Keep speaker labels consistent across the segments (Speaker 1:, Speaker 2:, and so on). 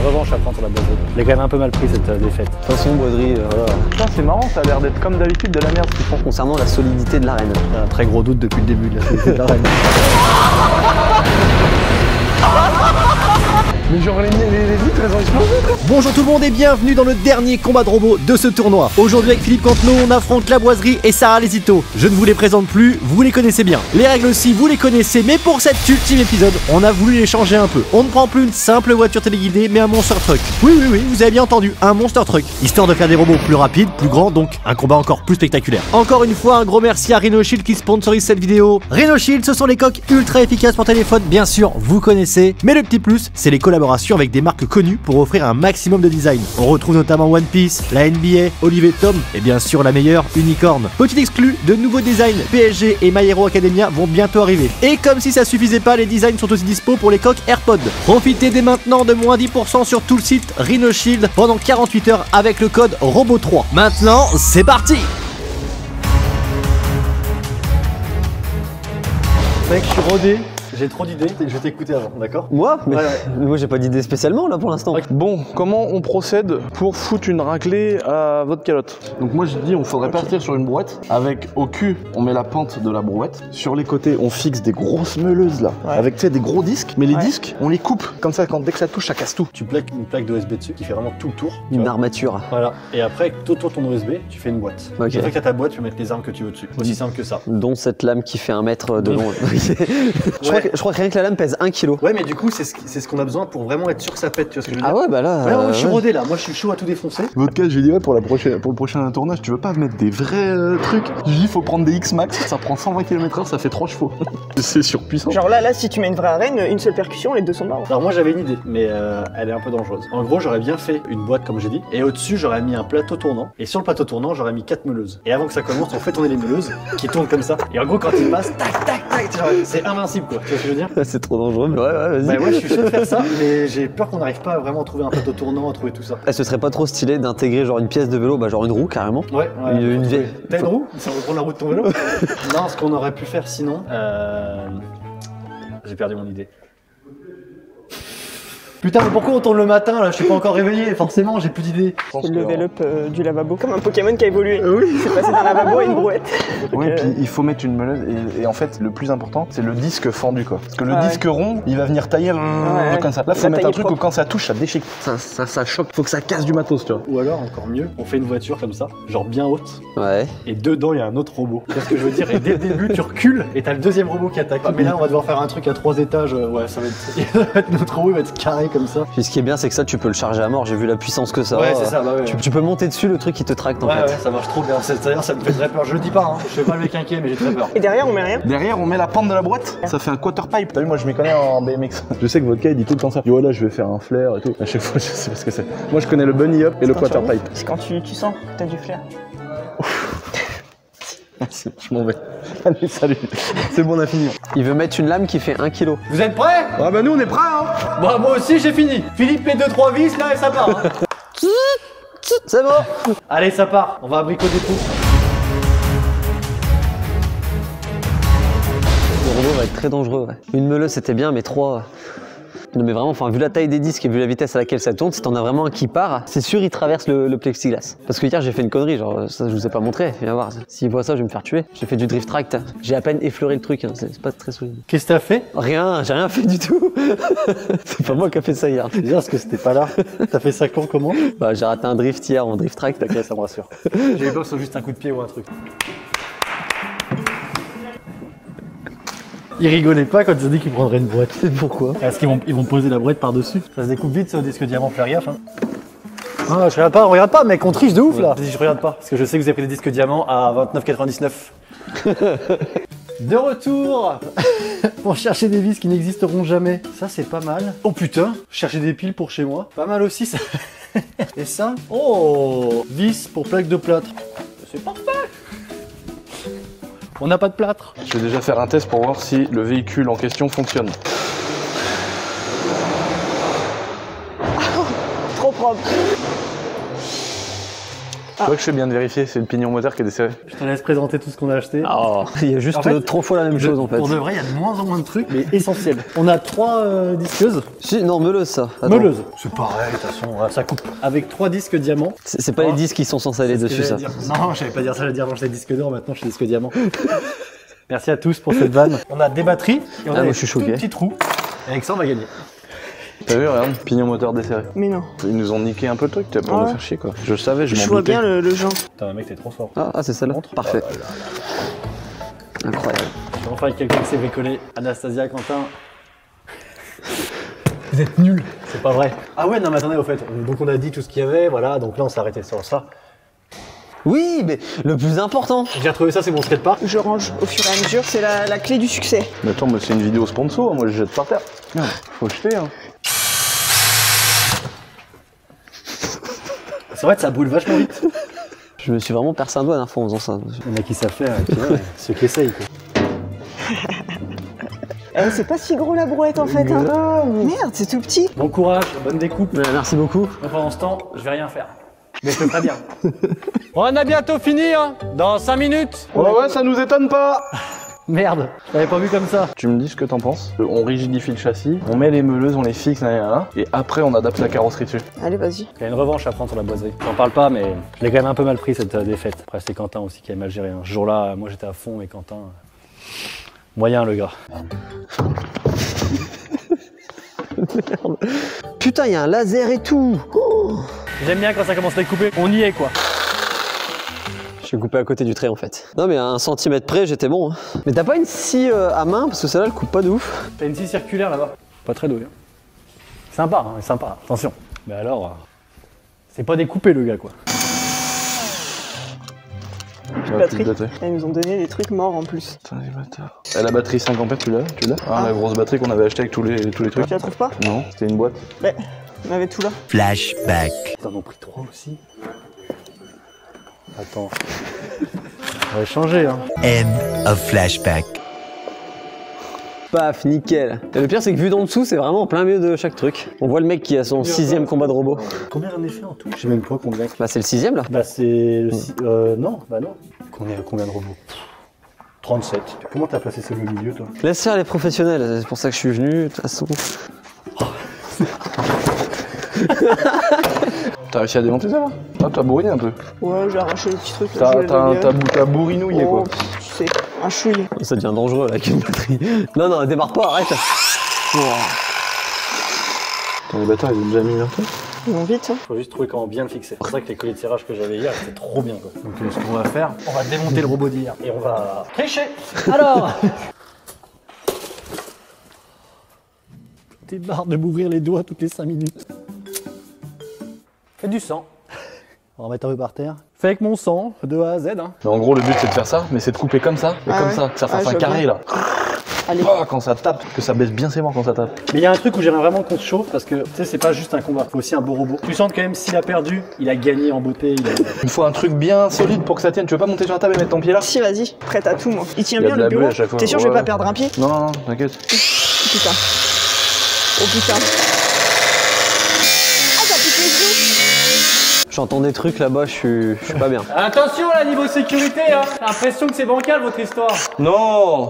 Speaker 1: une revanche à prendre sur la boiserie. J'ai quand même un peu mal pris cette euh, défaite.
Speaker 2: De toute façon, boiserie, euh, voilà.
Speaker 3: Putain, c'est marrant, ça a l'air d'être comme d'habitude de la merde ce qu'ils font.
Speaker 2: Concernant la solidité de l'arène.
Speaker 1: J'ai un très gros doute depuis le début de la solidité de la reine.
Speaker 4: Bonjour tout le monde et bienvenue dans le dernier combat de robots de ce tournoi. Aujourd'hui avec Philippe Cantenot, on affronte la boiserie et Sarah Lesito. Je ne vous les présente plus, vous les connaissez bien. Les règles aussi, vous les connaissez, mais pour cet ultime épisode, on a voulu les changer un peu. On ne prend plus une simple voiture téléguidée, mais un monster truck. Oui, oui, oui, vous avez bien entendu, un monster truck. Histoire de faire des robots plus rapides, plus grands, donc un combat encore plus spectaculaire. Encore une fois, un gros merci à Rhino Shield qui sponsorise cette vidéo. Rhino Shield, ce sont les coques ultra efficaces pour téléphone, bien sûr, vous connaissez. Mais le petit plus, c'est les collaborations avec des marques connues pour offrir un maximum de design. On retrouve notamment One Piece, la NBA, Olivier Tom et bien sûr la meilleure, Unicorn. Petit exclu, de nouveaux designs PSG et My Hero Academia vont bientôt arriver. Et comme si ça suffisait pas, les designs sont aussi dispo pour les coques AirPods. Profitez dès maintenant de moins 10% sur tout le site Rhino Shield pendant 48 heures avec le code ROBO3. Maintenant, c'est parti
Speaker 1: Mec, je suis rodé. J'ai trop d'idées, je vais t'écouter avant, d'accord
Speaker 2: Moi mais,
Speaker 1: Ouais, ouais.
Speaker 2: mais moi j'ai pas d'idée spécialement là pour l'instant.
Speaker 3: Bon, comment on procède pour foutre une raclée à votre calotte Donc moi je dis on faudrait partir sur une brouette. Avec au cul, on met la pente de la brouette. Sur les côtés, on fixe des grosses meuleuses là. Avec tu sais des gros disques. Mais les disques, on les coupe. Comme ça, quand dès que ça touche, ça casse tout.
Speaker 1: Tu plaques une plaque d'OSB dessus qui fait vraiment tout le tour.
Speaker 2: Une
Speaker 1: vois.
Speaker 2: armature.
Speaker 1: Voilà. Et après, tout autour de ton USB, tu fais une boîte.
Speaker 2: Ok.
Speaker 1: Une fois que t'as ta boîte, tu peux mettre les armes que tu veux dessus. Aussi simple que ça.
Speaker 2: Dont cette lame qui fait un mètre de long. je, crois
Speaker 1: Ouais.
Speaker 2: que, je crois que rien que la lame pèse 1 kg.
Speaker 1: Ouais, mais du coup, c'est ce c'est ce qu'on a besoin pour vraiment être sûr que ça pète, tu vois ce que je veux dire
Speaker 2: Ah ouais, bah là.
Speaker 1: Ouais, ouais,
Speaker 2: euh,
Speaker 1: je suis
Speaker 2: ouais.
Speaker 1: rodé là, moi je suis chaud à tout défoncer.
Speaker 3: Votre cas, je lui dis ouais pour, la prochaine, pour le prochain tournage, tu veux pas mettre des vrais euh, trucs Je lui dis faut prendre des X-Max, ça prend 120 km/h, ça fait 3 chevaux. c'est surpuissant.
Speaker 5: Genre là, là, si tu mets une vraie arène, une seule percussion, les deux sont morts.
Speaker 1: Alors moi j'avais une idée, mais euh, elle est un peu dangereuse. En gros, j'aurais bien fait une boîte comme j'ai dit, et au-dessus j'aurais mis un plateau tournant, et sur le plateau tournant j'aurais mis quatre meuleuses. Et avant que ça commence, on fait tourner les meuleuses, qui tournent comme ça. Et en gros, quand ils passent, tac, tac, c'est invincible quoi. Tu vois ce que je veux dire
Speaker 2: C'est trop dangereux, mais ouais, ouais, vas-y.
Speaker 1: Bah ouais, je suis chaud de faire ça, mais j'ai peur qu'on n'arrive pas à vraiment trouver un plateau tournant, à trouver tout ça.
Speaker 2: Eh, ce serait pas trop stylé d'intégrer genre une pièce de vélo, bah genre une roue carrément.
Speaker 1: Ouais, ouais.
Speaker 2: Une- une vieille-.
Speaker 1: T'as une roue? Ça reprend la roue de ton vélo? Non, ce qu'on aurait pu faire sinon. Euh... J'ai perdu mon idée. Putain, mais pourquoi on tourne le matin là? Je suis pas encore réveillé, forcément, j'ai plus d'idées.
Speaker 5: C'est le level up euh, du lavabo. Comme un Pokémon qui a évolué. Oui. C'est passé d'un lavabo à une brouette.
Speaker 3: Oui,
Speaker 5: euh,
Speaker 3: puis il faut mettre une meuleuse et, et en fait le plus important c'est le disque fendu quoi. Parce que le
Speaker 5: Ouais.
Speaker 3: disque rond il va venir tailler
Speaker 5: ouais.
Speaker 3: comme ça. Là faut mettre un truc où quand ça touche ça déchique. Ça, ça, ça choque, faut que ça casse du matos tu vois.
Speaker 1: Ou alors, encore mieux, on fait une voiture comme ça, genre bien haute,
Speaker 2: Ouais.
Speaker 1: et dedans il y a un autre robot. C'est ce que je veux dire, et dès le début tu recules, et t'as le deuxième robot qui attaque. Mais là on va devoir faire un truc à trois étages, euh, ouais, ça va être. Notre robot il va être carré comme ça.
Speaker 2: Puis ce qui est bien, c'est que ça, tu peux le charger à mort. J'ai vu la puissance que ça
Speaker 1: ouais,
Speaker 2: a.
Speaker 1: c'est ça, bah ouais.
Speaker 2: Tu, tu peux monter dessus, le truc qui te tracte en
Speaker 1: Ouais,
Speaker 2: fait.
Speaker 1: ouais, ça marche trop bien. C'est- D'ailleurs, ça me fait très peur. Je le dis pas, hein. je fais pas le mec inquiet, mais j'ai très peur.
Speaker 5: Et derrière, on met rien?
Speaker 3: Derrière on met la pente de la boîte, ça fait un quarter pipe. T'as vu moi je m'y connais en BMX. Je sais que votre cas il dit tout le temps ça. Ouais là je vais faire un flair et tout. À chaque fois je sais pas ce que c'est. Moi je connais le bunny up et le quarter pipe.
Speaker 5: C'est quand tu, tu sens que t'as du flair.
Speaker 3: Merci, je m'en vais. Allez salut. C'est bon on a fini.
Speaker 2: Il veut mettre une lame qui fait 1 kg.
Speaker 1: Vous êtes prêts?
Speaker 3: Ah bah nous on est prêts hein
Speaker 1: Bah, moi aussi, j'ai fini. Philippe met 2-3 vis là et ça part. hein.
Speaker 2: C'est bon
Speaker 1: Allez, ça part. On va bricoler tout.
Speaker 2: Le robot va être très dangereux, ouais. Une meuleuse, c'était bien, mais trois. Non mais vraiment, enfin vu la taille des disques et vu la vitesse à laquelle ça tourne, si t'en as vraiment un qui part, c'est sûr il traverse le, le plexiglas. Parce que hier j'ai fait une connerie, genre ça je vous ai pas montré, viens voir. S'il voit ça je vais me faire tuer. J'ai fait du drift tract, j'ai à peine effleuré le truc, hein, c'est pas très solide.
Speaker 1: Qu'est-ce que t'as fait?
Speaker 2: Rien, j'ai rien fait du tout. c'est pas moi qui a fait ça hier.
Speaker 1: Déjà, parce que c'était pas là. T'as fait ça quand, comment?
Speaker 2: Bah, j'ai raté un drift hier en drift tract.
Speaker 1: Ok, ça me rassure. J'ai eu peur soit juste un coup de pied ou un truc. Ils rigolaient pas quand ils ont dit qu'ils prendraient une boîte. C'est pourquoi Parce qu'ils vont, ils vont poser la boîte par-dessus. Ça se découpe vite, ça, au disque diamant, fais gaffe. Hein. Ah, je regarde pas, on regarde pas, mec, on triche de ouf là. Je dis, je regarde pas, parce que je sais que vous avez pris des disques diamants à 29,99. De retour pour chercher des vis qui n'existeront jamais. Ça, c'est pas mal. Oh putain, chercher des piles pour chez moi. Pas mal aussi ça. Et ça Oh Vis pour plaque de plâtre. C'est parfait On n'a pas de plâtre.
Speaker 3: Je vais déjà faire un test pour voir si le véhicule en question fonctionne.
Speaker 5: Trop propre.
Speaker 3: Tu vois que je fais bien de vérifier, c'est le pignon moteur qui est desserré.
Speaker 1: Je te laisse présenter tout ce qu'on a acheté.
Speaker 2: Oh, il y a juste
Speaker 1: En fait,
Speaker 2: trois fois la même chose en fait.
Speaker 1: Pour de vrai, il y a de moins en moins de trucs, mais essentiels. On a trois euh, disqueuses.
Speaker 2: Si, non, meuleuse ça. Attends.
Speaker 1: Meuleuses. C'est pareil, de toute façon, ouais, ça coupe. Avec trois disques diamants.
Speaker 2: C'est c'est pas les disques qui sont censés aller dessus ça.
Speaker 1: j'allais dire. Non, je savais pas dire ça, j'allais dire avant j'étais disque d'or, maintenant je suis disque diamant. Merci à tous pour cette vanne. On a des batteries et on
Speaker 2: Ah,
Speaker 1: a
Speaker 2: moi,
Speaker 1: des
Speaker 2: je suis choqué.
Speaker 1: petits trous. Et avec ça, on va gagner.
Speaker 3: T'as vu, regarde, pignon moteur desserré.
Speaker 5: Mais non.
Speaker 3: Ils nous ont niqué un peu le truc, tu pour
Speaker 5: Ah
Speaker 3: nous
Speaker 5: ouais.
Speaker 3: faire chier quoi. Je savais, je
Speaker 5: Je
Speaker 3: m'en
Speaker 5: vois
Speaker 3: doutais.
Speaker 5: bien le, le genre.
Speaker 1: Putain, mec, t'es trop fort.
Speaker 2: Ah, ah, c'est celle-là.
Speaker 1: Montre.
Speaker 2: Parfait. Incroyable.
Speaker 1: J'ai enfin quelqu'un qui s'est bricolé. Anastasia, Quentin. Vous êtes nuls. C'est pas vrai. Ah ouais, non, mais attendez, au fait. Donc on a dit tout ce qu'il y avait, voilà. Donc là, on s'est arrêté sur ça.
Speaker 2: Oui, mais le plus important.
Speaker 1: J'ai retrouvé ça, c'est mon skatepark.
Speaker 5: Je range au fur et à mesure, c'est la, la clé du succès.
Speaker 3: Mais attends, mais c'est une vidéo sponsor, moi je jette par terre. Faut jeter hein.
Speaker 1: C'est vrai que ça brûle vachement vite.
Speaker 2: Je me suis vraiment percé un doigt la fois en faisant ça.
Speaker 1: Il y en a qui savent faire, et puis ouais, ceux qui essayent, quoi.
Speaker 5: Eh, c'est pas si gros la brouette en fait. Hein. Merde, c'est tout petit.
Speaker 1: Bon courage, bonne découpe.
Speaker 2: Ouais, merci beaucoup.
Speaker 1: Moi, pendant ce temps, je vais rien faire. Mais je te ferai bien. On a bientôt fini, hein Dans 5 minutes
Speaker 3: Ouais, ouais, ça nous étonne pas
Speaker 1: Merde, je l'avais pas vu comme ça.
Speaker 3: Tu me dis ce que t'en penses On rigidifie le châssis, on met les meuleuses, on les fixe, et après on adapte la carrosserie dessus.
Speaker 5: Allez, vas-y.
Speaker 1: Il y a une revanche à prendre sur la boiserie. J'en parle pas, mais je l'ai quand même un peu mal pris cette euh, défaite. Après, c'était Quentin aussi qui a mal géré. hein. Ce jour-là, moi j'étais à fond et Quentin. euh, Moyen le gars.
Speaker 2: Putain, il y a un laser et tout.
Speaker 1: J'aime bien quand ça commence à découper. On y est quoi.
Speaker 2: Je suis coupé à côté du trait en fait. Non mais à un centimètre près j'étais bon. hein. Mais t'as pas une scie euh, à main? Parce que celle-là elle coupe pas de ouf.
Speaker 1: T'as une scie circulaire là-bas. Pas très doué. hein. Sympa, hein, sympa. Attention. Mais alors, euh, c'est pas découpé le gars quoi.
Speaker 3: Ah,
Speaker 5: batterie. Ils nous ont donné des trucs morts en plus.
Speaker 3: Putain, les bâtards. Et la batterie 5 ampères, tu l'as? Tu l'as? Ah, la grosse batterie qu'on avait achetée avec tous les, tous les trucs
Speaker 5: Tu la trouves pas?
Speaker 3: Non, c'était une boîte.
Speaker 5: Ouais, on avait tout là.
Speaker 4: Flashback.
Speaker 1: Ils en ont pris trois aussi. Attends. On va changer hein.
Speaker 4: End of flashback.
Speaker 2: Paf, nickel. Et le pire c'est que vu d'en dessous c'est vraiment en plein milieu de chaque truc. On voit le mec qui a son sixième combat de robot.
Speaker 1: Combien ai fait en tout Je sais même pas combien.
Speaker 2: Bah c'est le sixième là.
Speaker 1: Bah c'est le six- euh, non, bah non. Combien, combien de robots 37. Comment t'as placé celui au milieu toi
Speaker 2: Laisse faire les professionnels, c'est pour ça que je suis venu de toute façon.
Speaker 3: T'as réussi à démonter ça là Ah, t'as bourriné un peu.
Speaker 5: Ouais, j'ai arraché les petits trucs. là,
Speaker 3: T'as t'as-
Speaker 5: le
Speaker 3: t'as bourrinouillé
Speaker 5: Oh,
Speaker 3: quoi.
Speaker 5: pff, Tu sais, un chouille.
Speaker 2: Ça devient dangereux là avec une batterie. Non non, démarre pas, arrête.
Speaker 3: Attends, les bâtards ils ont déjà mis leur truc.
Speaker 5: Ils vont vite. Hein.
Speaker 1: Faut juste trouver comment bien le fixer. C'est vrai que les colliers de tirage que j'avais hier, c'était trop bien quoi. Donc euh, ce qu'on va faire, on va démonter le robot d'hier et on va tricher. Alors T'es barre de m'ouvrir les doigts toutes les 5 minutes. Fais du sang. On va mettre un peu par terre. Fais avec mon sang, de A à Z. Hein.
Speaker 3: Mais en gros, le but c'est de faire ça, mais c'est de couper comme ça, et
Speaker 5: Ah
Speaker 3: comme
Speaker 5: ouais
Speaker 3: ça, que ça fasse
Speaker 5: Ah,
Speaker 3: un
Speaker 5: je vois
Speaker 3: carré
Speaker 5: bien.
Speaker 3: là.
Speaker 5: Allez.
Speaker 3: Oh, quand ça tape, que ça baisse bien ses morts quand ça tape.
Speaker 1: Mais il y a un truc où j'aimerais vraiment qu'on se chauffe parce que tu sais, c'est pas juste un combat, faut aussi un beau robot. Tu sens quand même s'il a perdu, il a gagné en beauté. Il a...
Speaker 3: Il faut un truc bien solide pour que ça tienne. Tu veux pas monter sur la table et mettre ton pied là?
Speaker 5: Si, vas-y, prête à tout, moi. Il tient
Speaker 3: Il
Speaker 5: bien le bureau. T'es sûr, je vais
Speaker 3: Ouais.
Speaker 5: pas perdre un pied?
Speaker 3: Non, non, non, t'inquiète.
Speaker 5: Putain. Oh putain.
Speaker 2: J'entends des trucs là-bas, je suis je suis pas bien.
Speaker 1: Attention là, niveau sécurité, hein. J'ai l'impression que c'est bancal votre histoire.
Speaker 3: Non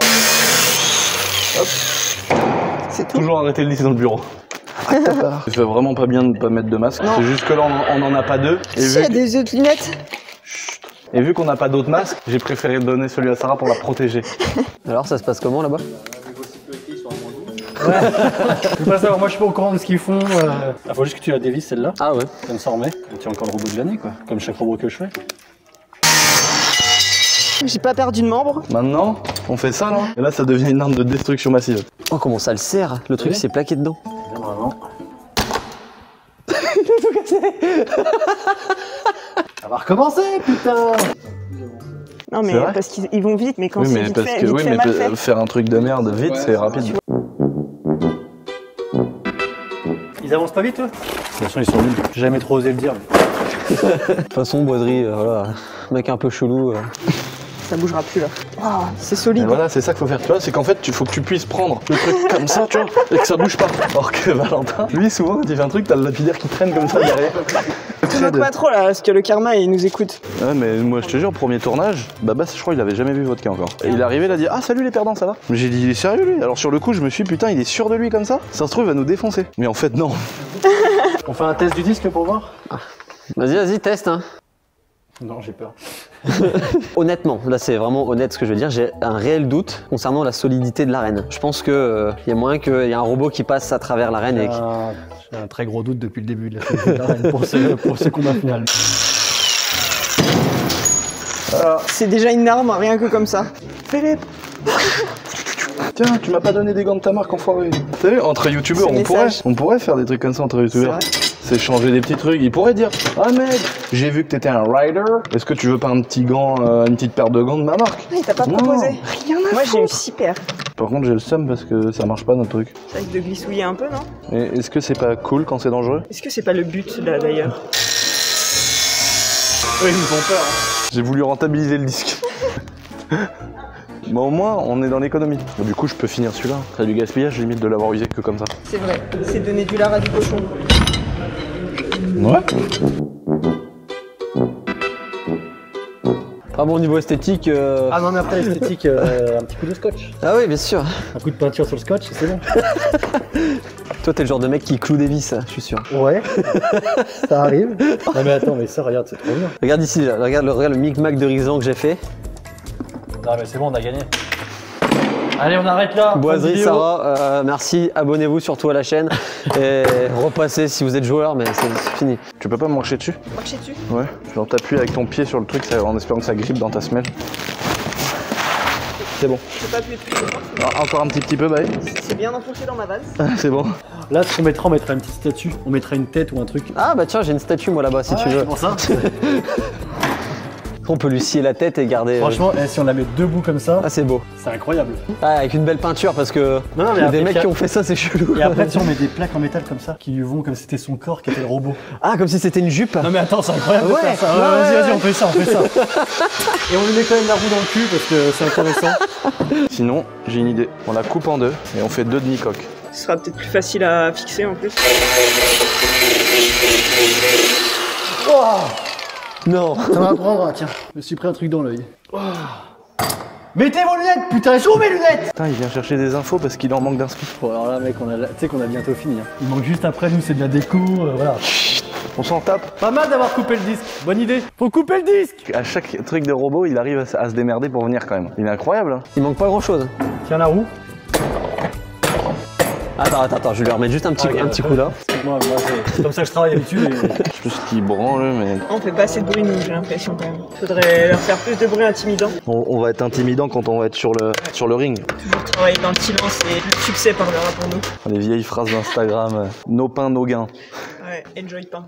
Speaker 5: C'est tout.
Speaker 3: Toujours arrêter le lycée dans le bureau. Ça fait vraiment pas bien de pas mettre de masque.
Speaker 5: Non.
Speaker 3: C'est juste que là, on, on en a pas deux. Et
Speaker 5: Si, il y a des autres lunettes.
Speaker 3: et vu qu'on n'a pas d'autres masques, j'ai préféré donner celui à Sarah pour la protéger.
Speaker 2: Alors ça se passe comment là-bas?
Speaker 1: Je veux pas savoir, moi je suis pas au courant de ce qu'ils font. Euh... Ah, faut juste que tu la dévisses celle-là,
Speaker 2: Ah ouais.
Speaker 1: comme ça on met. Et tu as encore le robot de l'année quoi, comme chaque robot que je fais.
Speaker 5: J'ai pas perdu de membre.
Speaker 3: Maintenant, on fait ça là. Et là, ça devient une arme de destruction massive.
Speaker 2: Oh comment ça le serre Le truc
Speaker 1: Oui.
Speaker 2: s'est plaqué dedans.
Speaker 1: Bien vraiment. Ça va recommencer, putain
Speaker 5: Non, mais parce qu'ils ils vont vite, mais quand
Speaker 3: oui,
Speaker 5: c'est vite
Speaker 3: parce
Speaker 5: fait,
Speaker 3: que
Speaker 5: vite
Speaker 3: oui,
Speaker 5: fait,
Speaker 3: mais
Speaker 5: mal
Speaker 3: pe-
Speaker 5: fait.
Speaker 3: faire un truc de merde vite, c'est rapide.
Speaker 1: Ils avancent pas vite, eux? De toute façon, ils sont nuls. J'ai jamais trop osé le dire.
Speaker 2: De toute façon, boiserie, euh, voilà. Mec un peu chelou. euh.
Speaker 5: Ça bougera plus là. Ah, c'est
Speaker 3: Et
Speaker 5: solide.
Speaker 3: voilà, c'est ça qu'il faut faire, tu vois, c'est qu'en fait, il faut que tu puisses prendre le truc comme ça, tu vois, et que ça bouge pas. Alors que Valentin, lui, souvent, quand il fait un truc, t'as le lapidaire qui traîne comme ça derrière.
Speaker 5: Pas trop là, parce que le karma il nous écoute.
Speaker 3: Ouais, mais moi je te jure, premier tournage, Babas, je crois, il avait jamais vu vodka encore. Et il est arrivé, il a dit Ah, salut les perdants, ça va? J'ai dit Il est sérieux lui? Alors sur le coup, je me suis dit, Putain, il est sûr de lui comme ça? Ça se trouve, il va nous défoncer. Mais en fait, non.
Speaker 1: On fait un test du disque pour voir?
Speaker 2: Vas-y, vas-y, teste. Hein.
Speaker 1: Non, j'ai peur.
Speaker 2: Honnêtement, là c'est vraiment honnête ce que je veux dire, j'ai un réel doute concernant la solidité de l'arène. Je pense que euh, y a moyen qu'il y ait un robot qui passe à travers l'arène et
Speaker 1: J'ai
Speaker 2: qui-
Speaker 1: un, j'ai un très gros doute depuis le début de la finale de l'arène pour ce, pour ce combat final.
Speaker 5: C'est déjà une arme, rien que comme ça.
Speaker 3: Philippe Tiens, tu m'as pas donné des gants de ta marque, enfoiré. T'as vu, entre youtubeurs, on pourrait, on pourrait faire des trucs comme ça entre youtubeurs. C'est changer des petits trucs. Ils pourraient dire Ah mec, j'ai vu que t'étais un rider. Est-ce que tu veux pas un petit gant, euh, une petite paire de gants de ma marque
Speaker 5: il t'a pas
Speaker 3: Non.
Speaker 5: proposé Rien à Moi j'ai eu six paires.
Speaker 3: Par contre, j'ai le seum parce que ça marche pas notre truc.
Speaker 5: Ça risque de glissouiller un peu, non?
Speaker 3: Et est-ce que c'est pas cool quand c'est dangereux?
Speaker 5: Est-ce que c'est pas le but là d'ailleurs?
Speaker 1: Oui, ils nous font peur. hein.
Speaker 3: J'ai voulu rentabiliser le disque. Bah au moins, on est dans l'économie. Du coup, je peux finir celui-là. C'est du gaspillage limite de l'avoir usé que comme ça.
Speaker 5: C'est vrai, c'est donner du lard à du cochon.
Speaker 3: Ouais.
Speaker 2: Ah bon, au niveau esthétique. euh,
Speaker 1: Ah non, mais après l'esthétique, euh, un petit coup de scotch.
Speaker 2: Ah oui, bien sûr.
Speaker 1: Un coup de peinture sur le scotch, c'est bon.
Speaker 2: Toi, t'es le genre de mec qui cloue des vis, je suis sûr.
Speaker 1: Ouais, ça arrive. Non mais attends, mais ça, regarde, c'est trop bien.
Speaker 2: Regarde ici, là, regarde, le- regarde le micmac de Rizan que j'ai fait.
Speaker 1: Non mais c'est bon, on a gagné. Allez, on arrête là.
Speaker 2: Boiserie. Sarah, euh, merci. Abonnez-vous surtout à la chaîne. Et repassez si vous êtes joueur, mais c'est c'est fini.
Speaker 3: Tu peux pas me marcher dessus?
Speaker 5: Marchez dessus.
Speaker 3: Ouais. Genre t'appuies avec ton pied sur le truc ça- en espérant que ça grippe dans ta semelle. C'est bon.
Speaker 5: Je peux pas appuyer dessus. je pense.
Speaker 3: Ah, encore un petit petit peu, bah.
Speaker 5: C'est bien enfoncé dans ma vase.
Speaker 3: c'est bon.
Speaker 1: Là, ce qu'on mettra, on mettra une petite statue. On mettra une tête ou un truc.
Speaker 2: Ah bah tiens, j'ai une statue moi là-bas si tu veux.
Speaker 1: Pour ça?
Speaker 2: On peut lui scier la tête et garder. euh,
Speaker 1: Franchement, eh, si on la met debout comme ça,
Speaker 2: Ah c'est beau.
Speaker 1: c'est incroyable.
Speaker 2: Ah, avec une belle peinture parce que
Speaker 1: Non, non, mais
Speaker 2: il y a
Speaker 1: après,
Speaker 2: des mecs qui ont fait ça, c'est chelou.
Speaker 1: Et après, si on met des plaques en métal comme ça, qui lui vont comme si c'était son corps qui était le robot.
Speaker 2: Ah, comme si c'était une jupe.
Speaker 1: Non mais attends, c'est incroyable
Speaker 2: Ouais, ouais,
Speaker 1: vas-y,
Speaker 2: ouais,
Speaker 1: vas-y,
Speaker 2: ouais.
Speaker 1: on fait ça, on fait ça. Et on lui met quand même la roue dans le cul parce que c'est intéressant.
Speaker 3: Sinon, j'ai une idée. On la coupe en deux et on fait deux demi-coques.
Speaker 5: Ce sera peut-être plus facile à fixer en plus.
Speaker 2: Non.
Speaker 1: Ça va prendre, tiens. Je me suis pris un truc dans l'œil. Mettez vos lunettes, putain, elles sont où mes lunettes
Speaker 3: Putain, il vient chercher des infos parce qu'il en manque d'inspi.
Speaker 1: Bon alors là mec, on a, tu sais qu'on a bientôt fini. hein. Il manque juste après, nous c'est de la déco, euh, voilà.
Speaker 3: On s'en tape.
Speaker 1: Pas mal d'avoir coupé le disque, bonne idée. Faut couper le disque
Speaker 3: À chaque truc de robot, il arrive à, se- à se démerder pour venir quand même. Il est incroyable. Hein.
Speaker 2: Il manque pas grand chose.
Speaker 1: Tiens la roue.
Speaker 2: Attends, attends, attends, je vais lui remettre juste un petit,
Speaker 1: Ah,
Speaker 2: un
Speaker 1: ok,
Speaker 2: petit coup là.
Speaker 1: Moi, moi, c'est- comme ça que je travaille d'habitude. Et...
Speaker 3: Je sais ce qu'il branle, mais
Speaker 5: On fait pas assez de bruit nous, j'ai l'impression quand même. Faudrait leur faire plus de bruit intimidant.
Speaker 3: on, on va être intimidant quand on va être sur le, sur le ring.
Speaker 5: Toujours travailler dans le silence et le succès parlera pour nous.
Speaker 3: Les vieilles phrases d'Instagram. Nos pains, nos gains.
Speaker 5: Ouais, enjoy pas.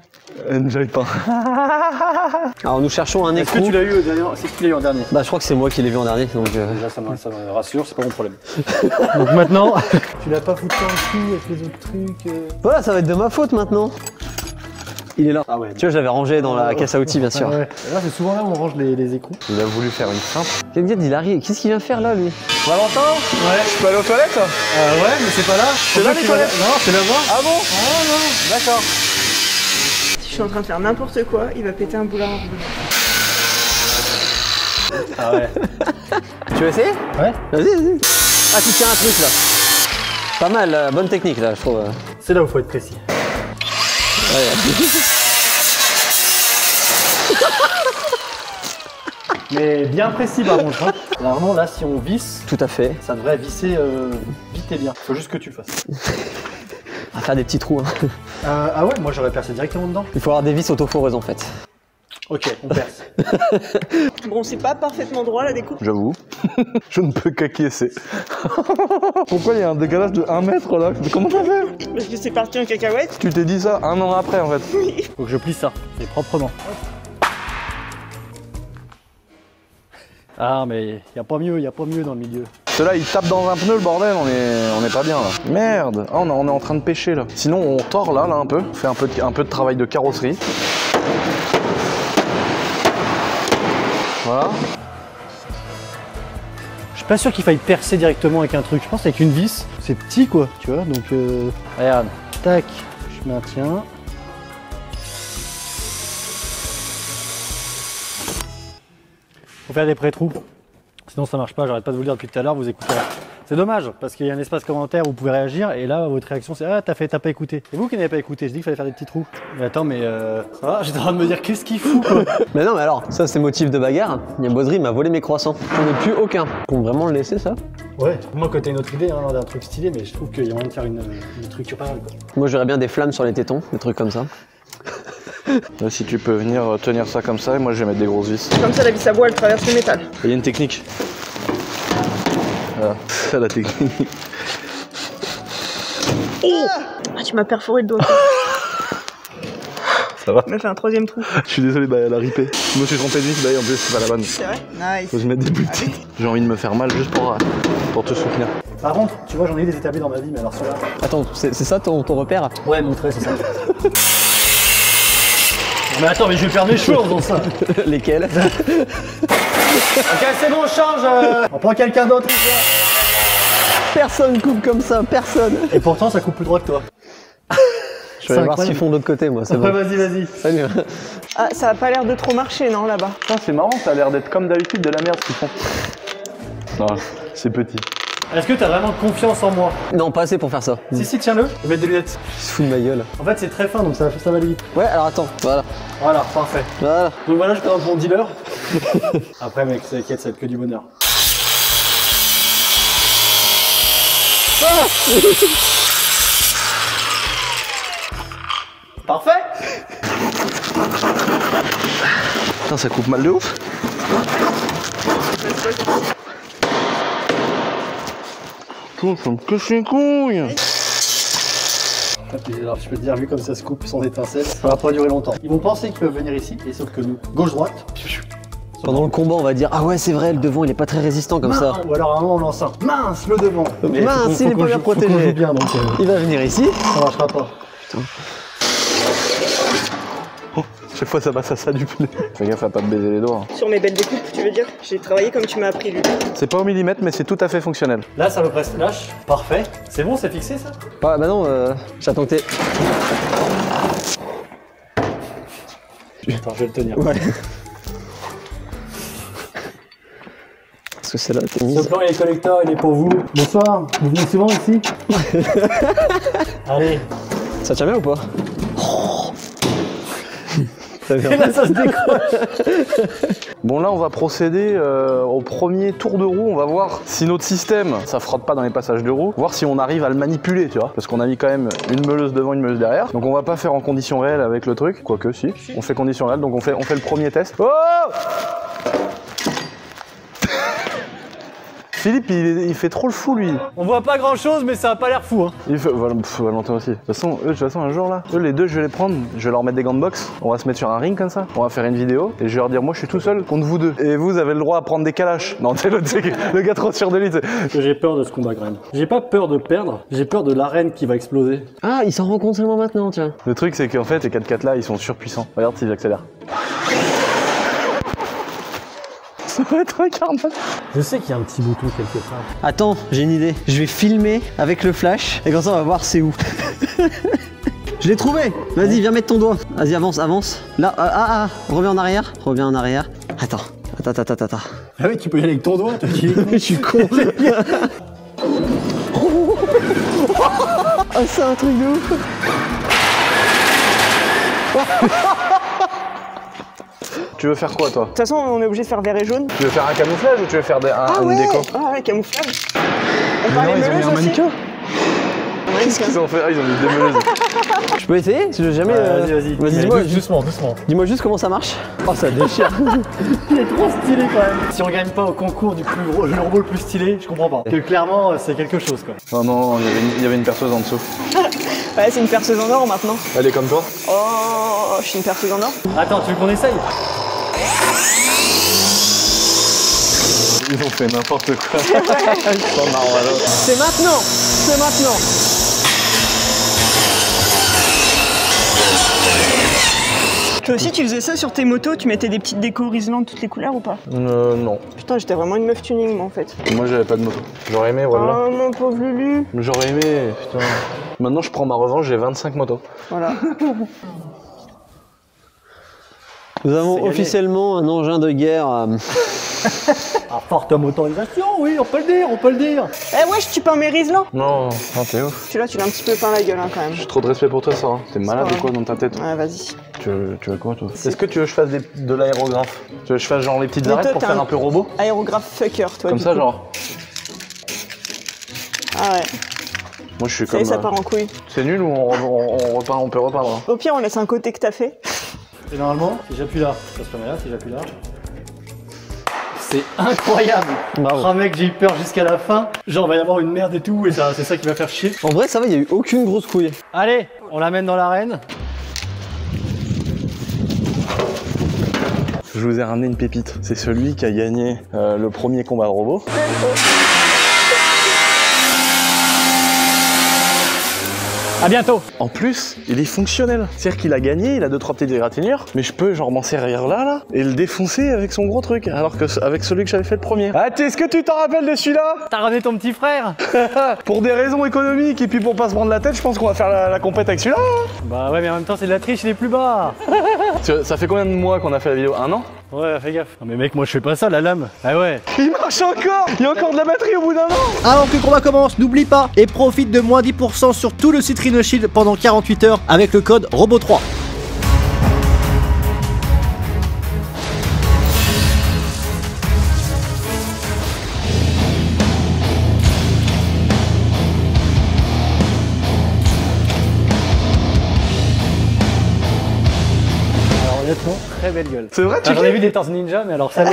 Speaker 3: Enjoy pas.
Speaker 2: Alors nous cherchons un
Speaker 1: Est-ce que
Speaker 2: écrou.
Speaker 1: tu l'as eu au dernier C'est qui tu l'as eu en dernier
Speaker 2: Bah je crois que c'est moi qui l'ai vu en dernier, donc. euh,
Speaker 1: Déjà ça me, ça me rassure, c'est pas mon problème. Donc maintenant, tu l'as pas foutu en dessous avec les autres trucs euh
Speaker 2: Voilà, ça va être de ma faute maintenant. Il est là.
Speaker 1: Ah ouais.
Speaker 2: Tu vois, je l'avais rangé dans la caisse à outils, bien sûr.
Speaker 1: Ah ouais. Là c'est souvent là où on range les, les écrous.
Speaker 3: Il a voulu faire une.
Speaker 2: Quelqu'un il arrive. Qu'est-ce qu'il vient faire là, lui?
Speaker 3: Valentin?
Speaker 1: Ouais.
Speaker 3: Je peux aller aux toilettes?
Speaker 1: Euh, ouais, mais c'est pas là.
Speaker 3: C'est là, les toilettes
Speaker 1: Non, c'est là-bas.
Speaker 3: Ah bon? D'accord.
Speaker 5: Je suis en train de faire n'importe quoi, il va péter un boulard en rouge.
Speaker 1: Ah ouais.
Speaker 2: Tu veux essayer?
Speaker 1: Ouais.
Speaker 2: Vas-y, vas-y. Ah, tu tiens un truc là. Pas mal, euh, bonne technique là, je trouve. euh.
Speaker 1: C'est là où faut être précis. Mais bien précis par contre. Hein. Normalement là, si on visse,
Speaker 2: Tout à fait.
Speaker 1: ça devrait visser euh, vite et bien. Faut juste que tu le fasses.
Speaker 2: Faire des petits trous. hein.
Speaker 1: Euh, ah ouais, moi j'aurais percé directement dedans.
Speaker 2: Il faut avoir des vis autoforeuses en fait.
Speaker 1: Ok, on perce.
Speaker 5: Bon, c'est pas parfaitement droit la découpe.
Speaker 3: J'avoue. Je ne peux qu'acquiescer. Pourquoi il y a un décalage de 1 mètre là? Comment t'as fait?
Speaker 5: Parce que c'est parti en cacahuète.
Speaker 3: Tu t'es dit ça un an après en fait.
Speaker 1: Faut que je plie ça, et proprement. Ah mais y a pas mieux, y a pas mieux dans le milieu.
Speaker 3: Ceux-là, ils tapent dans un pneu, le bordel, on est, on pas bien là. Merde Ah, on, est en train de pêcher là. Sinon, on tord là, là, un peu. On fait un peu de, un peu de travail de carrosserie. Voilà.
Speaker 1: Je suis pas sûr qu'il faille percer directement avec un truc. Je pense avec une vis, c'est petit quoi, tu vois. Donc, euh... regarde. Tac, je maintiens. Faut faire des pré-trous. Sinon ça marche pas, j'arrête pas de vous le dire depuis tout à l'heure, vous écoutez. C'est dommage, parce qu'il y a un espace commentaire où vous pouvez réagir, et là, votre réaction c'est Ah, t'as fait, t'as pas écouté. C'est vous qui n'avez pas écouté, je dis qu'il fallait faire des petits trous. Mais attends, mais euh. Va J'étais en train de me dire, qu'est-ce qu'il fout quoi
Speaker 2: Mais non, mais alors, ça c'est motif de bagarre. Il y a Boiserie, il m'a volé mes croissants. J'en ai plus aucun. Qu'on vraiment le laisser ça?
Speaker 1: Ouais, moi, quand t'as une autre idée, hein, d'un truc stylé, mais je trouve qu'il y a moyen de faire une, une structure pas mal quoi.
Speaker 2: Moi j'aurais bien des flammes sur les tétons, des trucs comme ça.
Speaker 3: Là, si tu peux venir euh, tenir ça comme ça, et moi je vais mettre des grosses vis.
Speaker 5: Comme ça, la vis à bois, elle traverse le métal.
Speaker 3: Il y a une technique. Voilà, c'est la technique.
Speaker 5: Ah, tu m'as perforé le doigt.
Speaker 3: Ça va
Speaker 5: m'as fait un troisième trou.
Speaker 3: Je suis désolé, bah elle a ripé. Je me suis trompé de vis, d'ailleurs, en plus c'est pas la bonne.
Speaker 5: C'est vrai Nice.
Speaker 3: Faut se mettre des plus petites. J'ai envie de me faire mal juste pour, euh, pour te soutenir.
Speaker 1: Par contre, tu vois, j'en ai eu des établis dans ma vie, mais alors ceux-là.
Speaker 2: Attends, c'est c'est ça ton, ton repère?
Speaker 1: Ouais, montrer, c'est ça. Mais attends, mais je vais perdre mes cheveux en faisant ça.
Speaker 2: Lesquels
Speaker 1: Ok, c'est bon, on change. euh. On prend quelqu'un d'autre.
Speaker 2: Personne coupe comme ça, personne
Speaker 1: Et pourtant, ça coupe plus droit que toi.
Speaker 2: Je vais aller voir ce qu'ils font de l'autre côté, moi, c'est
Speaker 1: Ouais,
Speaker 2: bon.
Speaker 1: vas-y, vas-y.
Speaker 2: Salut
Speaker 5: Ah, ça a pas l'air de trop marcher, non, là-bas?
Speaker 3: Putain, c'est marrant, ça a l'air d'être comme d'habitude de la merde ce qu'ils font. Non, c'est petit.
Speaker 1: Est-ce que t'as vraiment confiance en moi
Speaker 2: Non, pas assez pour faire ça.
Speaker 1: Si, si, tiens-le. Je vais mettre des lunettes.
Speaker 2: Il se fout de ma gueule.
Speaker 1: En fait, c'est très fin, donc ça, ça va aller vite.
Speaker 2: Ouais, alors attends, voilà.
Speaker 1: Voilà, parfait.
Speaker 2: Voilà.
Speaker 1: Donc voilà, je présente mon dealer. Après, mec, t'inquiète, ça va être que du bonheur. Parfait
Speaker 3: Putain, ça coupe mal de ouf. Putain, ça me casse les couilles.
Speaker 1: Alors, je peux te dire, vu comme ça se coupe sans étincelle, ça va pas durer longtemps. Ils vont penser qu'ils peuvent venir ici, et sauf que nous, gauche-droite.
Speaker 2: Pendant le combat, on va dire Ah ouais, c'est vrai, le devant, il est pas très résistant comme ça.
Speaker 1: Ou alors à un moment, on lance un mince le devant. Mais
Speaker 2: Mince, il est pas bien protégé.
Speaker 1: joue bien, donc euh,
Speaker 2: Il va venir ici.
Speaker 1: ça marchera pas.
Speaker 3: Chaque fois, ça passe à ça du poulet. Fais gaffe à pas te baiser les doigts. hein.
Speaker 5: Sur mes belles découpes, tu veux dire J'ai travaillé comme tu m'as appris, lui.
Speaker 3: C'est pas au millimètre, mais c'est tout à fait fonctionnel.
Speaker 1: Là, ça me presse lâche. Parfait. C'est bon, c'est fixé ça
Speaker 2: Ouais, bah non, euh, j'attends que t'es.
Speaker 1: Attends, je vais le tenir.
Speaker 2: Ouais. Parce que c'est là, t'es
Speaker 1: Ce plan, il est collector, il est pour vous. Bonsoir, vous venez souvent ici Allez.
Speaker 2: Ça tient bien ou pas? Très bien.
Speaker 1: Et là, ça se décroche.
Speaker 3: Bon, là, on va procéder euh, au premier tour de roue. On va voir si notre système, ça frotte pas dans les passages de roue. Voir si on arrive à le manipuler, tu vois. Parce qu'on a mis quand même une meuleuse devant, une meuleuse derrière. Donc, on va pas faire en conditions réelles avec le truc. Quoique, si. On fait conditions réelles. Donc, on fait, on fait le premier test. Oh Philippe, il, fait trop le fou, lui.
Speaker 1: On voit pas grand chose, mais ça a pas l'air fou. Hein.
Speaker 3: Il fait, pff, Valentin aussi. De toute façon, eux, de toute façon, un jour là, eux, les deux, je vais les prendre, je vais leur mettre des gants de boxe, on va se mettre sur un ring comme ça, on va faire une vidéo, et je vais leur dire, moi, je suis tout seul contre vous deux. Et vous avez le droit à prendre des calaches. Non, t'es l'autre, le gars trop sûr de lui.
Speaker 1: J'ai peur de ce combat quand même. J'ai pas peur de perdre, j'ai peur de l'arène qui va exploser.
Speaker 2: Ah, il s'en rend compte seulement maintenant, tiens.
Speaker 3: Le truc, c'est qu'en fait, les 4x4 là, ils sont surpuissants. Regarde s'ils accélèrent. Ça va être un carnage.
Speaker 1: Je sais qu'il y a un petit bouton quelque part.
Speaker 2: Attends, j'ai une idée. Je vais filmer avec le flash, et comme ça, on va voir c'est où. Je l'ai trouvé Vas-y, viens mettre ton doigt. Vas-y, avance, avance. Là, ah, ah, ah, reviens en arrière. Reviens en arrière. Attends, attends, attends, attends, attends.
Speaker 1: Ah oui, tu peux y aller avec ton doigt, toi.
Speaker 2: Je suis con. Ah, c'est un truc de ouf.
Speaker 3: Tu veux faire quoi, toi
Speaker 5: De toute façon, on est obligé de faire vert et jaune.
Speaker 3: Tu veux faire un camouflage ou tu veux faire des, un, une déco
Speaker 5: Ah ouais, camouflage. On
Speaker 3: Non,
Speaker 5: parlait
Speaker 3: ils ont mis
Speaker 5: meuleuse
Speaker 3: un
Speaker 5: aussi.
Speaker 3: Qu'est-ce qu'ils ont fait Ah, ils ont mis des meuleuses.
Speaker 2: Je peux essayer j'ai jamais. euh,
Speaker 1: Vas-y, vas-y.
Speaker 2: Vas-y,
Speaker 1: Mais
Speaker 2: dis-moi
Speaker 1: dou- doucement, doucement.
Speaker 2: dis-moi juste comment ça marche. Oh, ça déchire.
Speaker 1: Il est trop stylé quand même. Si on gagne pas au concours du plus gros, le robot le plus stylé, je comprends pas. Que clairement, c'est quelque chose quoi.
Speaker 3: Non, non, il y avait une- il y avait une perceuse en dessous.
Speaker 5: Ouais, c'est une perceuse en or maintenant.
Speaker 3: Elle est comme toi
Speaker 5: Oh, je suis une perceuse en or.
Speaker 1: Attends, tu veux qu'on essaye?
Speaker 3: Ils ont fait n'importe quoi.
Speaker 5: C'est maintenant C'est maintenant Toi aussi, tu faisais ça sur tes motos? Tu mettais des petites décos Riesland toutes les couleurs ou pas?
Speaker 3: Euh, non.
Speaker 5: Putain, j'étais vraiment une meuf tuning, moi, en fait.
Speaker 3: Moi, j'avais pas de moto. J'aurais aimé, voilà.
Speaker 5: Oh, mon pauvre Lulu
Speaker 3: J'aurais aimé, putain. Maintenant, je prends ma revanche, j'ai 25 motos.
Speaker 5: Voilà.
Speaker 2: Nous avons officiellement un engin de guerre euh,
Speaker 1: Ah, forte motorisation, oui, on peut le dire, on peut le dire.
Speaker 5: Eh wesh, tu peins mes Riesling
Speaker 3: Non, non t'es ouf.
Speaker 5: Celui-là, tu l'as un petit peu peint la gueule hein, quand même.
Speaker 3: J'ai trop de respect pour toi, Sarah. T'es malade ou quoi dans ta tête
Speaker 5: Ouais, vas-y.
Speaker 3: tu veux, tu veux quoi, toi Est-ce que tu veux que je fasse des- de l'aérographe? Tu veux que je fasse genre les petites
Speaker 5: Mais
Speaker 3: arêtes
Speaker 5: toi,
Speaker 3: pour
Speaker 5: t'es
Speaker 3: faire
Speaker 5: un-
Speaker 3: un peu robot?
Speaker 5: Aérographe fucker, toi.
Speaker 3: Comme
Speaker 5: du
Speaker 3: ça,
Speaker 5: coup.
Speaker 3: genre.
Speaker 5: Ah ouais.
Speaker 3: Moi, je suis
Speaker 5: Ça y
Speaker 3: comme.
Speaker 5: est, ça
Speaker 3: euh,
Speaker 5: part en couille.
Speaker 3: C'est nul ou on, on, on repeint, on peut repeindre hein
Speaker 5: Au pire, on laisse un côté que t'as fait.
Speaker 1: Et normalement, si j'appuie là, ça se remet là, si j'appuie là. C'est incroyable
Speaker 2: Bravo.
Speaker 1: Oh mec, j'ai eu peur jusqu'à la fin. Genre, va y avoir une merde et tout, et ça, c'est ça qui va faire chier.
Speaker 2: En vrai, ça va, il y a eu aucune grosse couille.
Speaker 1: Allez, on l'amène dans l'arène.
Speaker 3: Je vous ai ramené une pépite. C'est celui qui a gagné euh, le premier combat de robot.
Speaker 1: À bientôt
Speaker 3: En plus, il est fonctionnel. C'est-à-dire qu'il a gagné, il a deux trois petites égratignures, mais je peux genre m'en servir là, là, et le défoncer avec son gros truc, alors que avec celui que j'avais fait le premier. Ah, est-ce que tu t'en rappelles de celui-là?
Speaker 1: T'as ramené ton petit frère
Speaker 3: Pour des raisons économiques et puis pour pas se prendre la tête, je pense qu'on va faire la, la compète avec celui-là.
Speaker 1: Bah ouais, mais en même temps, c'est de la triche, il est plus bas
Speaker 3: Ça fait combien de mois qu'on a fait la vidéo Un an
Speaker 1: Ouais, fais gaffe. Non mais mec, moi je fais pas ça, la lame. Ah ouais.
Speaker 3: Il marche encore Il y a encore de la batterie au bout d'un an
Speaker 4: Avant que le combat commence, n'oublie pas et profite de moins 10% sur tout le site Rhinoshield pendant 48 heures avec le code ROBO3.
Speaker 1: Très belle gueule.
Speaker 3: C'est vrai, tu
Speaker 1: J'en ai vu des Torse Ninja, mais alors celle-là...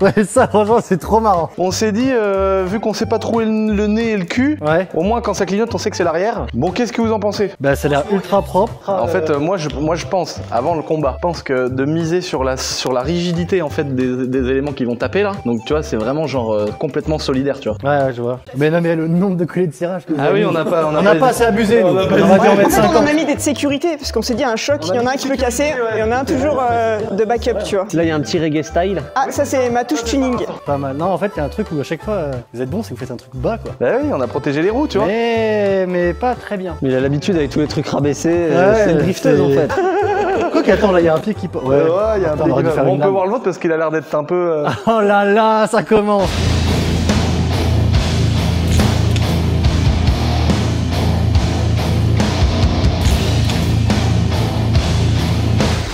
Speaker 1: ouais, ça franchement, c'est trop marrant.
Speaker 3: On s'est dit, euh, vu qu'on sait pas trouver le, le nez et le cul,
Speaker 1: Ouais.
Speaker 3: au moins quand ça clignote, on sait que c'est l'arrière. Bon, qu'est-ce que vous en pensez?
Speaker 1: Bah ça a l'air ultra propre.
Speaker 3: En fait, euh, moi, je, moi, je pense, avant le combat, je pense que de miser sur la, sur la rigidité en fait des, des éléments qui vont taper là. Donc, tu vois, c'est vraiment genre euh, complètement solidaire, tu vois.
Speaker 1: Ouais, ouais, je vois. Mais non, mais le nombre de colliers de serrage que vous
Speaker 3: Ah
Speaker 1: avez
Speaker 3: oui, on n'a pas,
Speaker 1: On n'a pas assez abusé. On
Speaker 3: pas
Speaker 5: fait, on
Speaker 1: 50.
Speaker 5: en a mis des de sécurité, parce qu'on s'est dit, un choc, il y en a un qui peut casser, et il y en a un toujours euh, de backup, tu vois.
Speaker 2: Là, il y a un petit reggae style.
Speaker 5: Ah, ça, c'est ma touche tuning.
Speaker 1: Pas mal. Non, en fait, il y a un truc où à chaque fois, euh, vous êtes bon, c'est que vous faites un truc bas, quoi.
Speaker 3: Bah oui, on a protégé les roues, tu vois.
Speaker 1: Mais, mais pas très bien.
Speaker 2: Mais il a l'habitude avec tous les trucs rabaissés. euh,
Speaker 1: Ouais,
Speaker 2: c'est une drifteuse en fait.
Speaker 1: Quoi qu'attends, là, il y a un pied qui... Ouais,
Speaker 3: Ouais, il y a un
Speaker 1: Attends, on aurait dû faire
Speaker 3: Bon,
Speaker 1: une
Speaker 3: on peut
Speaker 1: lame.
Speaker 3: voir le vôtre parce qu'il a l'air d'être un peu. euh,
Speaker 1: Oh là là, ça commence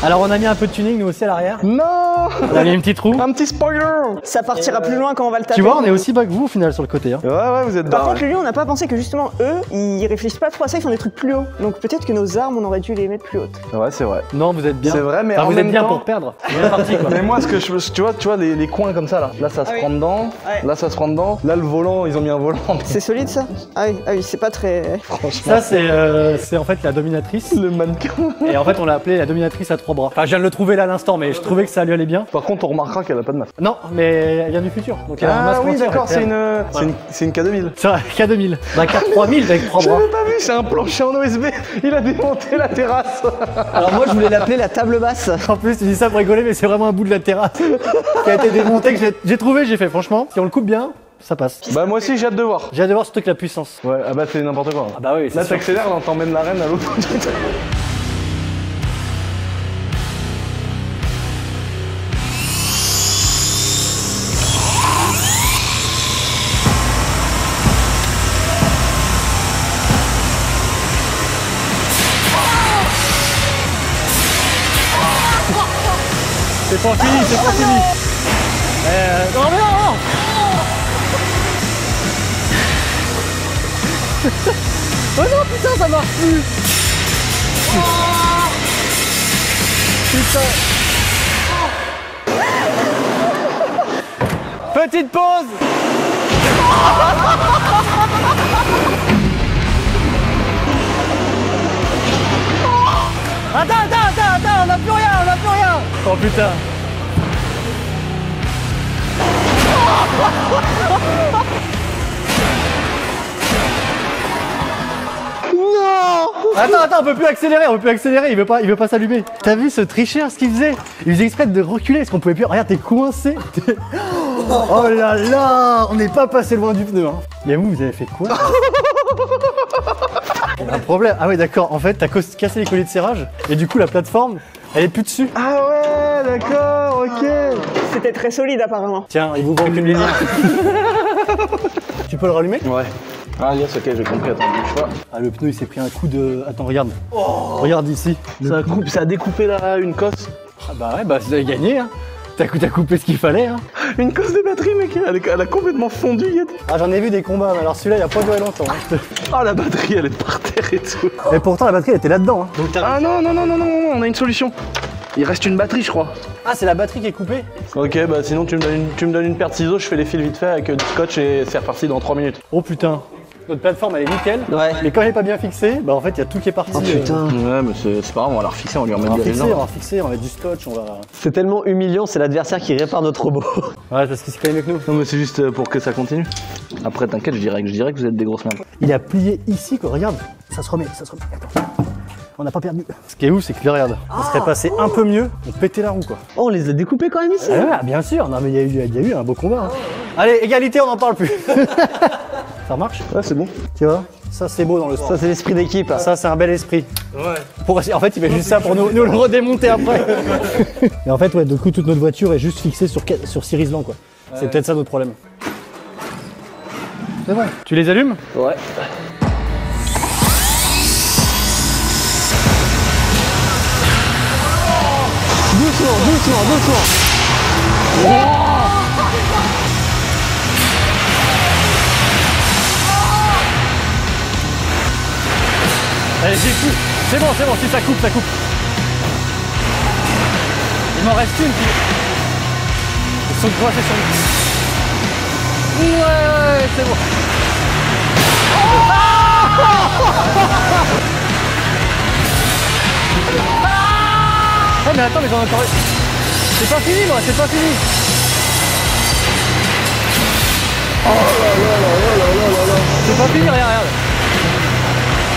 Speaker 1: Alors on a mis un peu de tuning nous aussi à l'arrière.
Speaker 3: Non
Speaker 1: On a mis une petite roue.
Speaker 3: Un petit spoiler
Speaker 5: Ça partira plus loin quand on va le taper.
Speaker 1: Tu vois, on est aussi bas que vous au final sur le côté. Hein.
Speaker 3: Ouais, ouais, vous êtes
Speaker 5: Par
Speaker 3: barré.
Speaker 5: contre, lui, on n'a pas pensé que justement, eux, ils réfléchissent pas trop à ça, ils font des trucs plus hauts. Donc peut-être que nos armes, on aurait dû les mettre plus hautes.
Speaker 3: Ouais, c'est vrai.
Speaker 1: Non, vous êtes bien.
Speaker 3: C'est vrai, mais
Speaker 1: Enfin,
Speaker 3: en
Speaker 1: vous
Speaker 3: même
Speaker 1: êtes bien
Speaker 3: temps-
Speaker 1: pour perdre. Bien parti quoi.
Speaker 3: Mais moi, ce que je, tu vois, tu vois les, les coins comme ça là, là ça se
Speaker 5: Ah oui.
Speaker 3: prend dedans,
Speaker 5: Ouais.
Speaker 3: là ça se prend dedans, là le volant, ils ont mis un volant.
Speaker 5: C'est solide ça ah oui, ah oui, c'est pas très.
Speaker 3: Franchement,
Speaker 1: Ça c'est euh, c'est en fait la dominatrice.
Speaker 3: le mannequin.
Speaker 1: Et en fait on l'a appelée la dominatrice à trois bras. Enfin je viens de le trouver là à l'instant mais je trouvais que ça lui allait bien.
Speaker 3: Par contre, on remarquera qu'elle a pas de masque.
Speaker 1: Non mais elle vient du futur. Donc elle a un
Speaker 3: Ah
Speaker 1: masque
Speaker 3: oui,
Speaker 1: entier,
Speaker 3: d'accord, c'est une, c'est une, c'est une K2000.
Speaker 1: C'est un K2000. Bah K3000 avec trois bras.
Speaker 3: J'avais pas vu, c'est un plancher en OSB. Il a démonté la terrasse.
Speaker 2: Alors moi, je voulais l'appeler la table basse.
Speaker 1: En plus tu dis ça pour rigoler mais c'est vraiment un bout de la terrasse qui a été démonté que j'ai- j'ai trouvé, j'ai fait franchement, si on le coupe bien, ça passe.
Speaker 3: bah moi aussi, j'ai hâte de voir.
Speaker 1: J'ai hâte de voir surtout que la puissance.
Speaker 3: Ouais, ah bah c'est n'importe quoi.
Speaker 1: Ah bah oui,
Speaker 3: Là,
Speaker 1: sûr.
Speaker 3: t'accélères, là, t'emmènes la reine à l'autre.
Speaker 1: C'est pas fini, c'est pas fini. Euh, non non. Oh non putain ça marche plus. Putain. Petite pause. Attends, attends, attends, on n'a plus rien, on n'a plus rien Oh putain Attends, attends, on peut plus accélérer, on peut plus accélérer, il veut pas, il veut pas s'allumer. T'as vu ce tricheur, ce qu'il faisait? Il faisait exprès de reculer, parce qu'on pouvait plus. Regarde, t'es coincé. Oh là là, on n'est pas passé loin du pneu. Hein. Mais vous, vous avez fait quoi? Un problème. Ah ouais, d'accord. En fait, t'as cassé les colliers de serrage, et du coup, la plateforme, elle est plus dessus.
Speaker 3: Ah ouais d'accord, ok.
Speaker 5: C'était très solide apparemment.
Speaker 1: Tiens, il vous manque une lumière. tu peux le rallumer?
Speaker 3: Ouais. Ah yes, ok, j'ai compris, attends, bouge pas.
Speaker 1: Ah, le pneu il s'est pris un coup de. Attends, regarde. Regarde ici.
Speaker 3: Ça a, coupé- ça a découpé là une cosse.
Speaker 1: Ah bah ouais, bah vous avez gagné, hein. T'as cou- t'as coupé ce qu'il fallait, hein.
Speaker 3: Une cosse de batterie, mec, elle, est- elle a complètement fondu, Yet.
Speaker 1: Ah, j'en ai vu des combats, mais alors celui-là il a pas duré longtemps. hein.
Speaker 3: Ah, la batterie, elle est par terre et tout.
Speaker 1: Et pourtant la batterie elle était là-dedans. Hein.
Speaker 3: Ah non, non, non, non, non, non, on a une solution. Il reste une batterie, je crois.
Speaker 1: Ah, c'est la batterie qui est coupée
Speaker 3: Ok, bah sinon tu me donnes une, tu me donnes une paire de ciseaux, je fais les fils vite fait avec euh, du scotch et c'est reparti dans 3 minutes.
Speaker 1: Oh putain. Notre plateforme elle est nickel.
Speaker 2: Ouais.
Speaker 1: Mais quand elle est pas bien fixée, bah en fait il y a tout qui est parti.
Speaker 2: Oh putain.
Speaker 3: Ouais, mais c'est pas grave, on va la refixer, on lui
Speaker 1: On
Speaker 3: remettre
Speaker 1: va
Speaker 3: des
Speaker 1: fixer, on va fixer, on va mettre du scotch, on va.
Speaker 2: C'est tellement humiliant, c'est l'adversaire qui répare notre robot.
Speaker 1: Ouais, parce qu'il s'y connaît mieux que nous.
Speaker 3: Non, mais c'est juste euh, pour que ça continue. Après, t'inquiète, je dirais, que- je dirais que vous êtes des grosses merdes.
Speaker 1: Il a plié ici quoi, regarde. Ça se remet, ça se remet. Attends. On n'a pas perdu. Ce qui est ouf, c'est que regarde, on serait passé un peu mieux, on pétait la roue quoi.
Speaker 2: Oh, on les a découpés quand même ici.
Speaker 1: Ah ouais, bien sûr, non mais il y, a eu- il y a eu un beau combat. hein. Allez, égalité, on n'en parle plus. ça marche
Speaker 3: Ouais, c'est bon.
Speaker 1: Tu vois Ça c'est beau dans le sport.
Speaker 2: Ça, c'est l'esprit d'équipe.
Speaker 1: Ça c'est un bel esprit. Pour, en fait, il fait juste ça pour nous, nous le redémonter après. Mais en fait, ouais, du coup, toute notre voiture est juste fixée sur, sur Cirislan, quoi. C'est peut-être ça notre problème. C'est bon. Tu les allumes?
Speaker 2: Ouais. Doucement, doucement, doucement.
Speaker 1: Allez, j'ai plus. C'est bon, c'est bon, si ça coupe, ça coupe. Il m'en reste une qui. Ils sont coincés sur le. Ouais, ouais, c'est bon. Ah mais attends, mais j'en ai encore. C'est pas fini, moi, c'est pas fini. Oh là là là là là là là. C'est pas fini, regarde, regarde.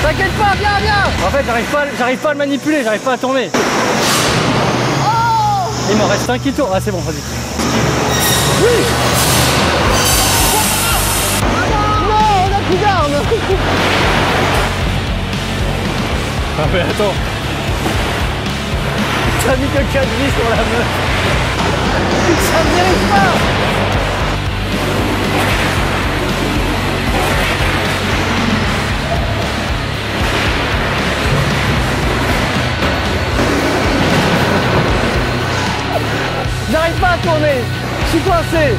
Speaker 1: T'inquiète pas, viens, viens En fait, j'arrive pas, à- j'arrive pas à le manipuler, j'arrive pas à tourner. Il m'en reste un qui tourne. Ah, c'est bon, vas-y. Ah, mais attends. T'as mis que 4 vis sur la meuf. Ça me mérite pas J'arrive pas à tourner. Je suis coincé.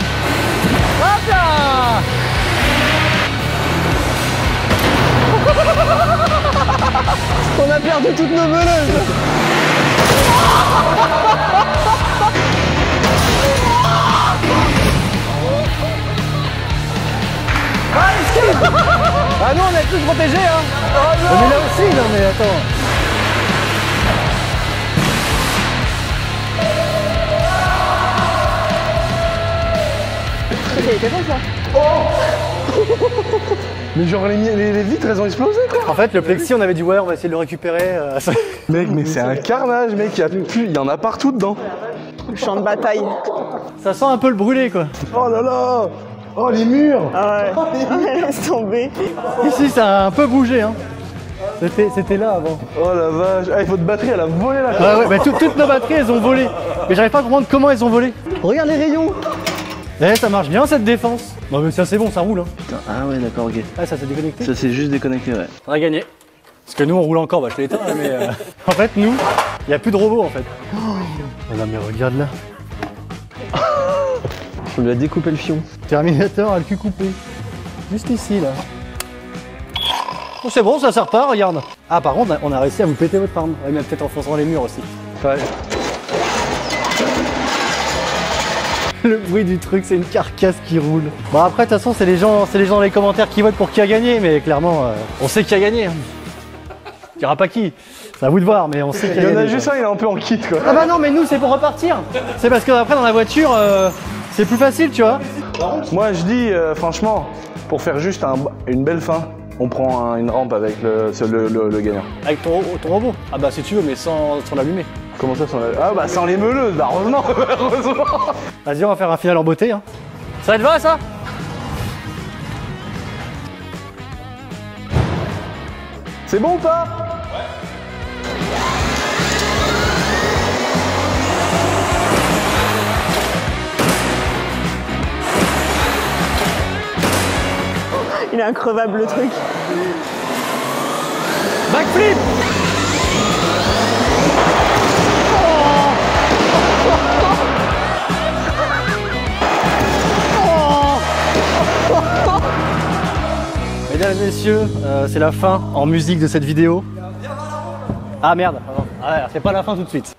Speaker 1: Hop là.
Speaker 2: On a perdu toutes nos meuleuses.
Speaker 1: Ah non, on est plus protégés hein. On est là aussi, non mais attends
Speaker 5: Bon ça.
Speaker 3: Mais genre, les, les- les vitres, elles ont explosé, quoi.
Speaker 1: En fait, le plexi, on avait dit ouais, on va essayer de le récupérer. euh, ça-
Speaker 3: Mec, mais c'est un carnage, mec. Il y, a plus- il y en a partout dedans.
Speaker 5: Le champ de bataille.
Speaker 1: Ça sent un peu le brûlé quoi.
Speaker 3: Oh là là Oh, les murs
Speaker 5: Ah ouais. Laisse tomber.
Speaker 1: Ici, ça a un peu bougé. Hein. C'était, c'était là avant.
Speaker 3: Oh la vache Ah, votre batterie, elle a volé là.
Speaker 1: Ouais, ouais, bah, tout- toutes nos batteries, elles ont volé. Mais j'arrive pas à comprendre comment elles ont volé.
Speaker 2: Regarde les rayons.
Speaker 1: Eh, ça marche bien cette défense. Non mais ça c'est bon, ça roule. Hein.
Speaker 3: Ah ouais, d'accord, ok.
Speaker 1: Ah, ça s'est déconnecté.
Speaker 3: Ça s'est juste déconnecté, ouais.
Speaker 1: On a gagné. Parce que nous, on roule encore. Bah, je te l'éteins, là, mais euh, en fait, nous, il n'y a plus de robots en fait. Oh non mais regarde là.
Speaker 2: On lui a découpé le fion.
Speaker 1: Terminator a le cul coupé. Juste ici, là. Oh, c'est bon, ça sert pas, regarde. Ah, par contre, on a réussi à vous péter votre arme. Ouais, mais peut-être en fonçant les murs aussi.
Speaker 3: Ouais.
Speaker 1: Le bruit du truc, c'est une carcasse qui roule. Bon, après, de toute façon, c'est les gens, c'est les gens dans les commentaires qui votent pour qui a gagné, mais clairement, euh, on sait qui a gagné. hein. Il n'y aura pas qui. C'est à vous de voir, mais on sait qui a
Speaker 3: Il y
Speaker 1: gagné.
Speaker 3: en a juste un, il est un peu en kit, quoi.
Speaker 1: Ah bah non, mais nous, c'est pour repartir. C'est parce que après, dans la voiture, euh, c'est plus facile, tu vois.
Speaker 3: Moi, je dis, euh, franchement, pour faire juste un- une belle fin, on prend un- une rampe avec le, le, le- le gagnant.
Speaker 1: Avec ton, ton robot. Ah bah, si tu veux, mais sans, sans l'allumer.
Speaker 3: Comment ça sans la... Ah bah sans les meuleuses, bah heureusement, heureusement
Speaker 1: Vas-y, on va faire un final en beauté. Hein. Ça te va ça?
Speaker 3: C'est bon ou pas? Ouais.
Speaker 5: Il est increvable le truc.
Speaker 1: Backflip Mesdames et messieurs, euh, c'est la fin en musique de cette vidéo. Ah merde. Ah, c'est pas la fin tout de suite.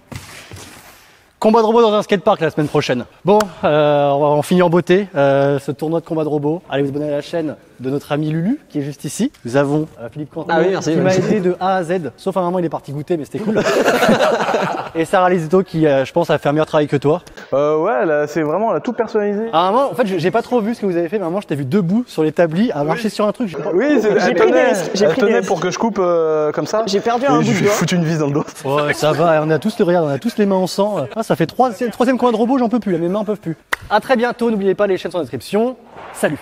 Speaker 1: Combat de robots dans un skatepark la semaine prochaine. Bon, euh, on finir en beauté euh, ce tournoi de combat de robots. Allez vous abonner à la chaîne de notre ami Lulu qui est juste ici. Nous avons euh, Philippe Quentin
Speaker 2: Ah oui, merci,
Speaker 1: qui m'a aidé de A à Z. Sauf à un moment il est parti goûter mais c'était cool. Et Sarah Lisito qui euh, je pense a fait un meilleur travail que toi.
Speaker 3: Euh, ouais, là, c'est vraiment, elle a tout personnalisé.
Speaker 1: À un moment, en fait j'ai pas trop vu ce que vous avez fait mais à un moment je t'ai vu debout sur l'établi à marcher sur un truc.
Speaker 3: Oui,
Speaker 5: J'ai pris des risques, j'ai pris des
Speaker 3: pour que je coupe euh, comme ça.
Speaker 5: J'ai perdu un bout
Speaker 3: je
Speaker 5: de
Speaker 3: lui ai
Speaker 5: doigt.
Speaker 3: foutu une vis dans le dos.
Speaker 1: Ouais, ça va, on a tous le regarde, on a tous les mains en sang. Ah, ça fait trois, troisième coin de robot, j'en peux plus, là, mes mains en peuvent plus. À très bientôt, n'oubliez pas les chaînes en description. Salut